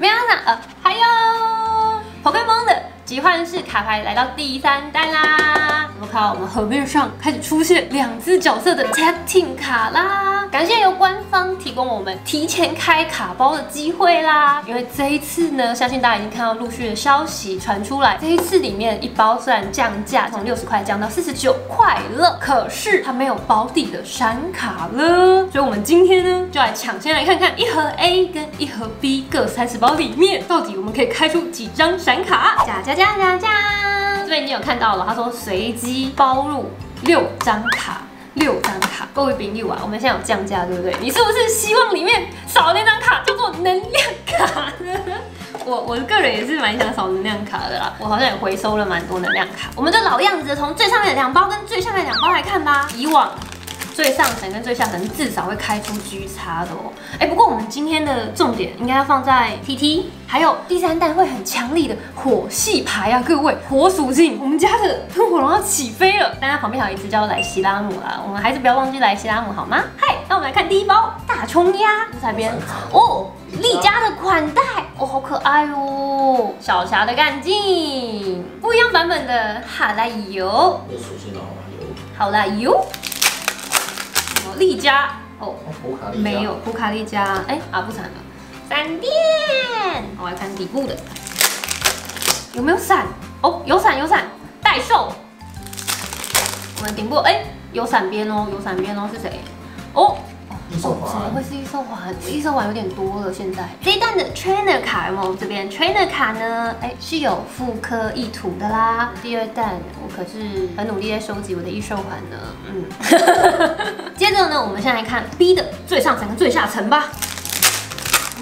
喵娜，呃，还有 Pokemon 的集换式卡牌来到第三代啦！我们看到我们盒面上开始出现两只角色的 Tag Team 卡啦，感谢由官方提供我们提前开卡包的机会啦！因为这一次呢，相信大家已经看到陆续的消息传出来，这一次里面一包虽然降价从六十块降到四十九块了，可是它没有保底的闪卡了，所以我们今天呢就来抢先来看看一盒 A 跟一盒 B 各三十包里面，到底我们可以开出几张闪卡？加加加加加！这边已经有看到了，他说随机包入六张卡。六张卡，各位朋友啊，我们现在有降价，对不对？你是不是希望里面少那张卡叫做能量卡呢？我我个人也是蛮想扫能量卡的啦，我好像也回收了蛮多能量卡。我们就老样子，从最上面的两包跟最下面两包来看吧。以往最上层跟最下层至少会开出 G 差的哦。哎，不过我们今天的重点应该要放在 TT，还有第三弹会很强力的火系牌啊，各位火属性，我们家的喷火龙要起飞了。大家旁边还有一只叫莱西拉姆啦，我们还是不要忘记莱西拉姆好吗？嗨，那我们来看第一包大冲鸭在边哦，丽佳的款待哦，好可爱哦，小霞的干劲，不一样版本的哈拉油，有属性的好吗？有。好啦油。丽佳哦，普卡利没有普卡丽佳，哎啊不惨了，闪电，我来看底部的有没有闪哦，有闪有闪，代售，我们顶部哎有闪边哦，有闪边哦，是谁？哦。异兽怎么环，会是异兽环？异兽环有点多了，现在这一弹的 trainer 卡有没有？这边 trainer 卡呢？哎，是有复刻意图的啦。第二弹我可是很努力在收集我的异兽环呢。嗯，接着呢，我们现在来看 B 的最上层跟最下层吧。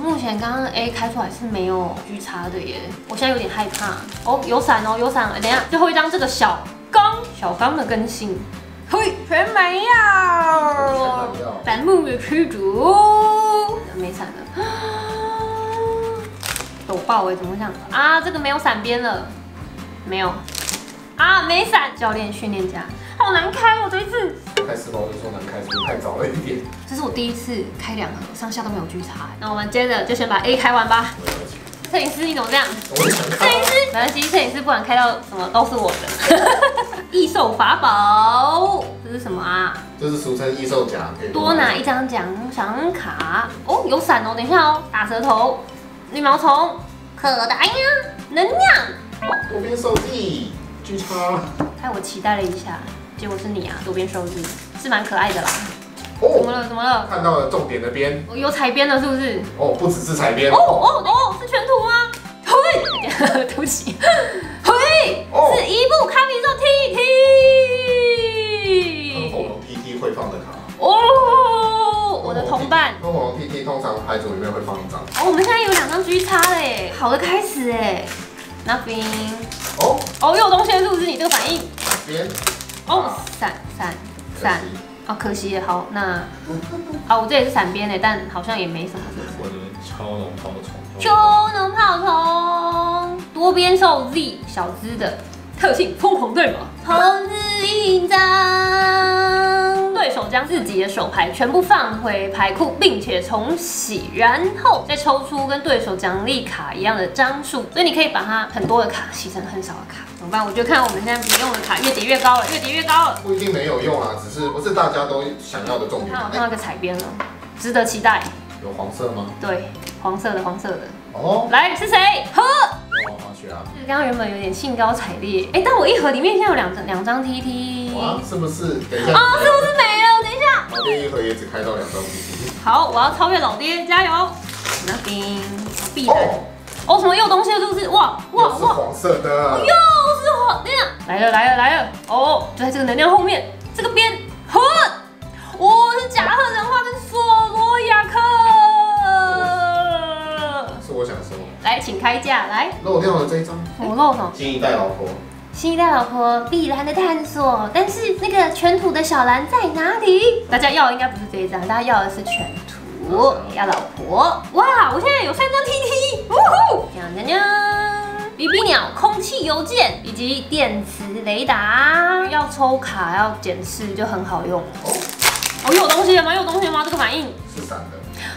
目前刚刚 A 开出来是没有巨差的耶，我现在有点害怕。哦，有闪哦，有闪。等一下，最后一张这个小刚，小刚的更新。嘿，全没有，反目的驱逐，没闪了，抖爆哎，怎么会这样啊？这个没有闪边了，没有啊，没闪。教练训练家，好难开哦，这一次。开四包就说难开，是不是太早了一点？这是我第一次开两盒，上下都没有巨差。那我们接着就先把 A 开完吧。摄影师你怎么这样？摄影师，没关系，摄影师不管开到什么都是我的。异兽法宝，这是什么啊？这是俗称异兽夹，可以多拿一张奖赏卡哦，有闪哦，等一下哦，打舌头，绿毛虫，可达呀，能量，多边受力，巨差。害我期待了一下，结果是你啊，多边收益，是蛮可爱的啦。哦怎么哦，了？怎么了？看到了重点的边，哦有彩边了是不是？哦，不只是彩边哦，哦哦，是全图吗？嘿，对不起，嘿，哦是伊布卡比兽 TT。火龙 PT 会放的卡。哦，我的同伴。喷火龙 PT 通常牌组里面会放一张。哦，我们现在有两张 G 叉嘞，好的开始哎，Nothing。哦，哦，又有东西了是不是？你这个反应？边。哦，闪闪闪。好，可惜耶。好，那好，我这也是闪边的，但好像也没什么？我的超龙炮虫，超能炮虫，多边兽 Z 小只的特性疯狂对马，投资一张，对手将自己的手牌全部放回牌库，并且重洗，然后再抽出跟对手奖励卡一样的张数，所以你可以把它很多的卡洗成很少的卡，怎么办？我就看我们现在不用的卡越叠越高了，越叠越高了。不一定没有用啊，只是不是大家都想要的重点。哎看我看到一个彩边了，值得期待。有黄色吗？对，黄色的黄色的，哦，来是谁？呵。就是刚刚原本有点兴高采烈，哎，但我一盒里面现在有两张两张 TT，哇，是不是？等一下。哦，是不是没老爹一盒也只开到两张 PT。好，我要超越老爹，加油！Nothing，必然。哦，哦，什么又有东西了？是不是？哇哇哇！是黄色的。又是黄，等一下，来了来了来了！哦，就在这个能量后面，这个边，呵，我是甲贺人化跟索罗亚克。是我想说，来，请开价，来，漏掉了这一张。我漏什么？新一代老婆，新一代老婆必然的探索，但是那个全图的小蓝在哪里？大家要的应该不是这一张，大家要的是全图，要老婆。哇，我现在有三张 TT，呜呼！娘娘娘。比比鸟、空气邮件以及电磁雷达，要抽卡要检视就很好用。哦，哦，有东西了吗？有东西了吗？这个反应是散的。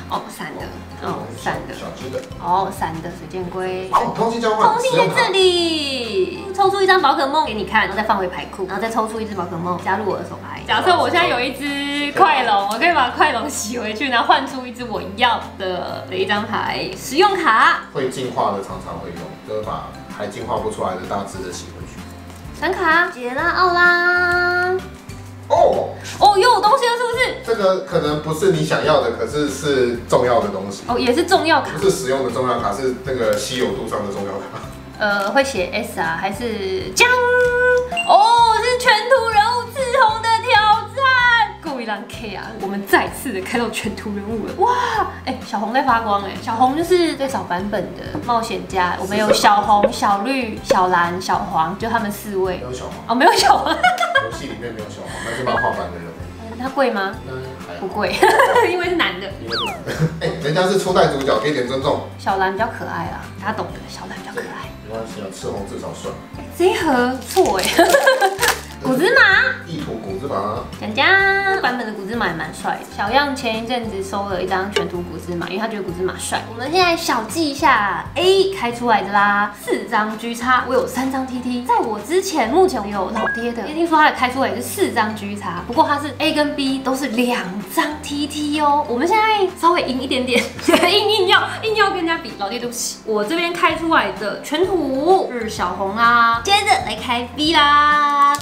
哦，散的，哦，闪的。小只的。哦，闪的水箭龟。哦，空气交换。空气在这里，抽出一张宝可梦给你看，然后再放回牌库，然后再抽出一只宝可梦加入我的手牌。假设我现在有一只快龙，我可以把快龙洗回去，然后换出一只我要的的一张牌，使用卡。会进化的常常会用，就是把还进化不出来的大只的洗回去。闪卡，杰拉奥拉。哦哦，又有东西了，是不是？这个可能不是你想要的，可是是重要的东西。哦，也是重要卡，不是实用的重要卡，是那个稀有度上的重要卡。呃，会写 S 啊，还是江？哦，是全图人物志红的挑战，够一浪 K 啊！我们再次的开到全图人物了，哇！哎，小红在发光哎，小红就是最少版本的冒险家，我们有小红、小绿、小蓝、小黄，就他们四位。没有小黄哦，没有小黄，游戏里面没有小黄，那是漫画版的人。它贵吗？不贵，因为是男的。因为是男的。哎，人家是初代主角，给点尊重。小兰比较可爱啦，大家懂的，小兰比较可爱。没关系啊，赤红至少帅。这一盒错哎。古芝麻，地图古芝麻，讲讲版本的古芝麻也蛮帅的。小样前一阵子收了一张全图古芝麻，因为他觉得古芝麻帅。我们现在小记一下，A 开出来的啦，四张 G 叉，我有三张 TT。在我之前，目前有老爹的，听说他的开出来是四张 G 叉，不过他是 A 跟 B 都是两张 TT 哦。我们现在稍微赢一点点，硬硬要硬要跟人家比，老爹对不起。我这边开出来的全图是小红啦，接着来开 B 啦。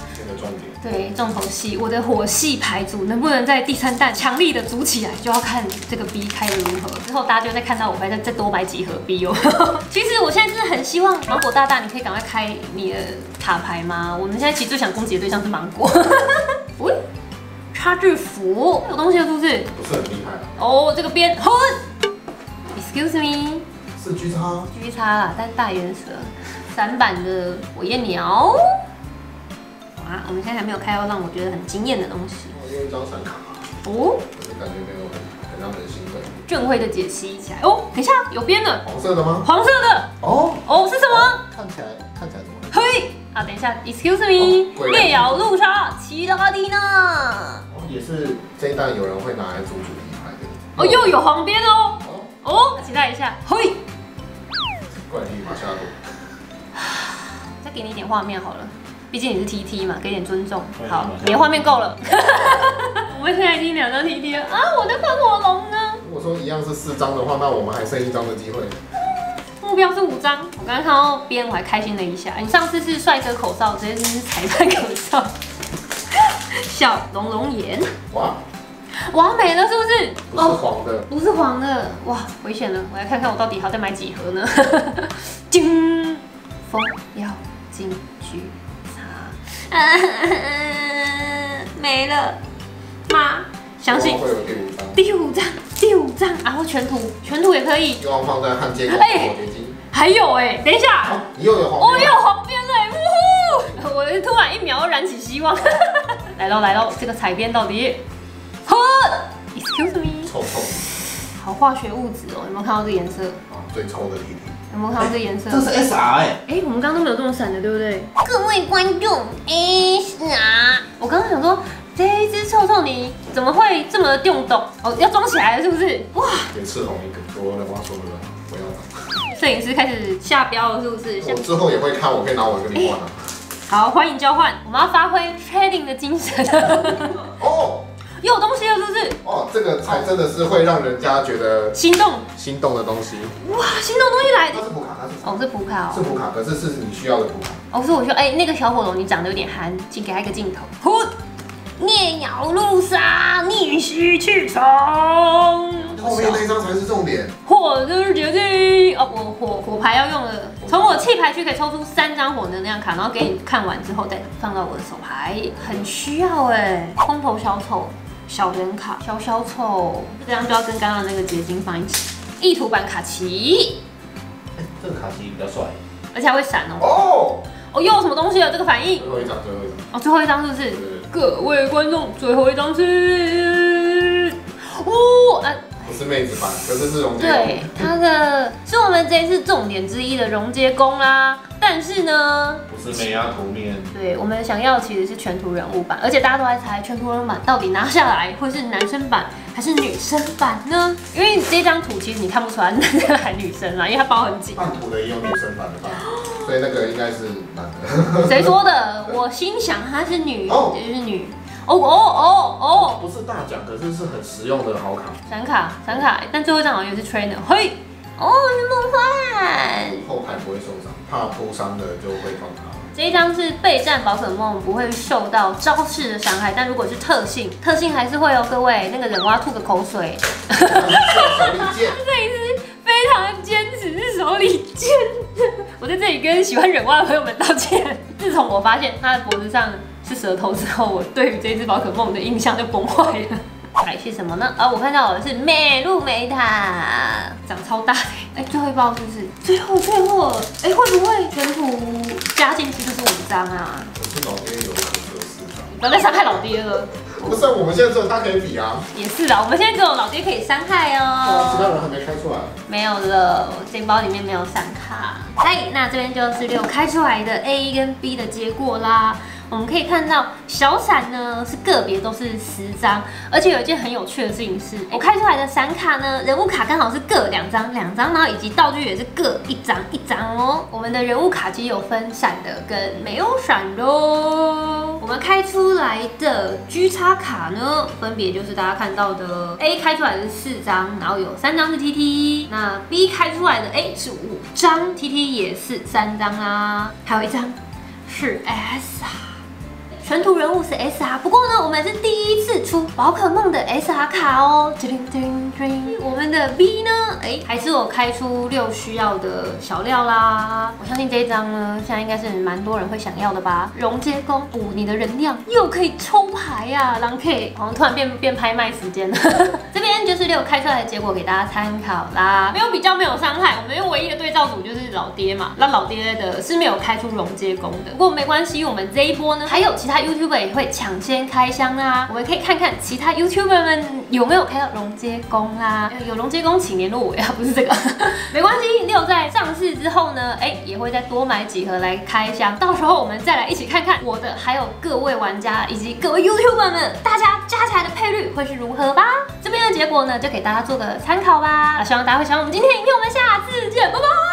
对重头戏，我的火系牌组能不能在第三弹强力的组起来，就要看这个 B 开的如何。之后大家就再看到我还在再多买几盒 B 哦。其实我现在真的很希望芒果大大，你可以赶快开你的塔牌吗？我们现在其实最想攻击的对象是芒果。喂，差距符有东西了是不是？不是很厉害哦，这个边哼，Excuse me，是 G 叉，G 叉啦，但是大原色，散版的火焰鸟。啊，我们现在还没有开到让我觉得很惊艳的东西。我用一张闪卡。哦。感觉没有很很让人兴奋。俊辉的解析起来。哦，等一下，有边的。黄色的吗？黄色的。哦。哦，是什么？看起来看起来怎么？嘿。啊，等一下，Excuse me，烈咬路杀奇拉蒂娜。哦，也是这一弹有人会拿来做主题牌的。哦，又有黄边哦。哦。期待一下。嘿。怪力马夏洛。再给你一点画面好了。毕竟你是 T T 嘛，给点尊重。好，你的画面够了。我们现在已经两张 T T 了啊！我的喷火龙呢？如果说一样是四张的话，那我们还剩一张的机会。目标是五张。我刚刚看到边，我还开心了一下。你上次是帅哥口罩，这次是裁判口罩。小龙龙眼。哇！完美了是不是？不是黄的。不是黄的。哇，危险了！我来看看我到底还要再买几盒呢？惊风要进去。没了，妈，相信会有第五张，第五张，然后全图，全图也可以，希望放在焊接口结晶，还有哎，等一下，你又有黄，我又有黄边了，呜呼，我突然一秒燃起希望，来喽来喽，这个彩边到底，呵，Excuse me，臭臭，好化学物质哦，有没有看到这颜色？啊，最臭的体体。有没有看到这颜色？这是 S R 哎，哎，我们刚刚都没有这么闪的，对不对？各位观众，S R，我刚刚想说，这一只臭臭泥怎么会这么动动？哦，要装起来了是不是？哇！给赤红一个，我的话说了，我要摄影师开始下标了，是不是？我之后也会看，我可以拿我跟你换啊。好，欢迎交换，我们要发挥 trading 的精神。哦。又有东西了，是不是？哦，这个才真的是会让人家觉得心动、心动的东西。哇，心动东西来的！它是普卡，它是哦，是普卡哦，是普卡，可是是你需要的普卡。哦，是我说，哎，那个小火龙，你长得有点憨，请给他一个镜头。呼，烈鸟路上逆袭去冲。后面那张才是重点。火就是决定哦，我火火牌要用了，从我气牌区可以抽出三张火能量卡，然后给你看完之后再放到我的手牌，很需要哎。空头小丑。小人卡，小小丑，这张就要跟刚刚那个结晶放一起。意图版卡奇，这个卡奇比较帅，而且还会闪哦。哦，哦，又有什么东西了？这个反应。最后一张，最后一张。哦，最后一张是不是？各位观众，最后一张是，哦，啊。不是妹子版，可是是溶接对，它的是我们这一次重点之一的溶接工啦。但是呢，不是美压图面。对，我们想要其实是全图人物版，而且大家都在猜全图人物版到底拿下来会是男生版还是女生版呢？因为这张图其实你看不出来是男生还是女生啦，因为它包很紧。半图的也有女生版的吧，所以那个应该是男的。谁说的？我心想她是女，就是女。哦哦哦哦，不是大奖，可是是很实用的好卡。闪卡闪卡，但最后一张好像也是 trainer。嘿，哦，是梦幻。后排不会受伤，怕扑伤的就会放它。这一张是备战宝可梦不会受到招式的伤害，但如果是特性，特性还是会哦。各位，那个忍蛙吐个口水，手里剑，这一次非常坚持是手里剑。我在这里跟喜欢忍蛙的朋友们道歉。自从我发现他的脖子上是舌头之后，我对于这只宝可梦的印象就崩坏了。还是什么呢？啊，我看到的是美露美塔，长超大的。哎、最后一包是不是？最后最后，哎、会不会全图加进去就是五张啊？可是老爹有可只有四张。不要再伤害老爹了。不是，我们现在只有他可以比啊。也是的，我们现在只有老爹可以伤害哦。其他人还没开出来。没有了，这包里面没有闪卡。哎，那这边就是六开出来的 A 跟 B 的结果啦。我们可以看到小闪呢是个别都是十张，而且有一件很有趣的事情是，我开出来的闪卡呢，人物卡刚好是各两张两张，然后以及道具也是各一张一张哦。我们的人物卡其实有分闪的跟没有闪的哦。我们开出来的 G 叉卡呢，分别就是大家看到的 A 开出来的是四张，然后有三张是 TT，那 B 开出来的 A 是五张，TT 也是三张啦，还有一张是 S 啊。全图人物是 SR，不过呢，我们是第一出宝可梦的 SR 卡哦。我们的 B 呢，哎，还是我开出六需要的小料啦。我相信这一张呢，现在应该是蛮多人会想要的吧。溶接工补你的能量，又可以抽牌呀、啊，狼 K 好像突然变变拍卖时间了。这边就是六开出来的结果给大家参考啦，没有比较，没有伤害。我们用唯一的对照组就是老爹嘛，那老爹的是没有开出溶接工的，不过没关系，我们这一波呢，还有其他 YouTuber 也会抢先开箱啊，我们可以看看其他 YouTuber 们有没有开到溶接工啦。有溶接工请联络我呀，不是这个，没关系。六在上市之后呢，哎，也会再多买几盒来开箱，到时候我们再来一起看看我的，还有各位玩家以及各位 YouTuber 们，大家加起来的配率会是如何吧？这边的结果呢，就给大家做个参考吧。希望大家会喜欢我们今天的影片，我们下次见，拜拜。